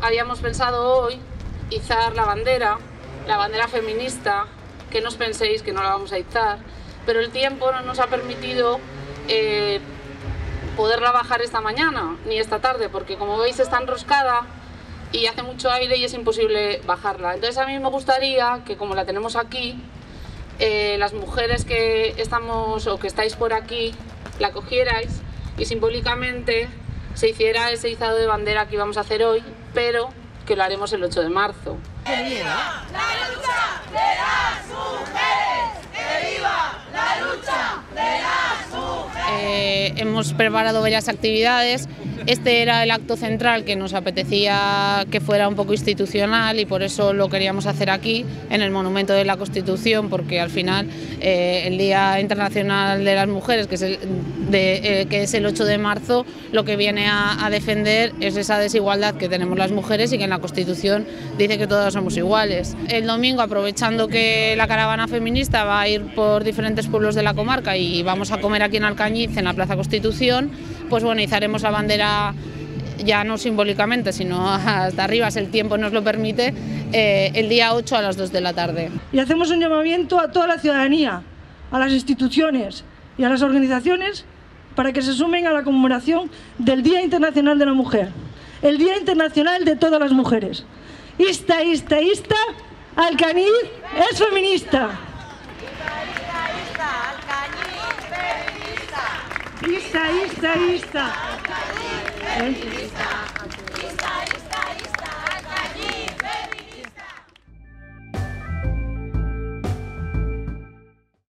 habíamos pensado hoy izar la bandera, la bandera feminista, que no os penséis que no la vamos a izar, pero el tiempo no nos ha permitido eh, poderla bajar esta mañana ni esta tarde, porque como veis está enroscada y hace mucho aire y es imposible bajarla. Entonces a mí me gustaría que como la tenemos aquí, eh, las mujeres que estamos o que estáis por aquí la cogierais y simbólicamente se hiciera ese izado de bandera que íbamos a hacer hoy, pero que lo haremos el 8 de marzo. ¡Que viva la lucha de las mujeres! ¡Que viva la lucha de las mujeres! Eh, hemos preparado varias actividades este era el acto central que nos apetecía que fuera un poco institucional y por eso lo queríamos hacer aquí, en el Monumento de la Constitución, porque al final eh, el Día Internacional de las Mujeres, que es, el, de, eh, 8 de marzo, lo que viene a, a, defender es esa desigualdad que tenemos las mujeres y que en la Constitución dice que todas somos iguales. El domingo, aprovechando que la caravana feminista va a ir por diferentes pueblos de la comarca y vamos a comer aquí en Alcañiz, en la Plaza Constitución, pues bueno, izaremos la bandera ya no simbólicamente, sino hasta arriba, si el tiempo nos lo permite, eh, el día 8 a las 2 de la tarde. Y hacemos un llamamiento a toda la ciudadanía, a las instituciones y a las organizaciones para que se sumen a la conmemoración del Día Internacional de la Mujer, el Día Internacional de todas las mujeres. Ista, ista, ista, Alcañiz es feminista. Activista, activista. Activista. Eh?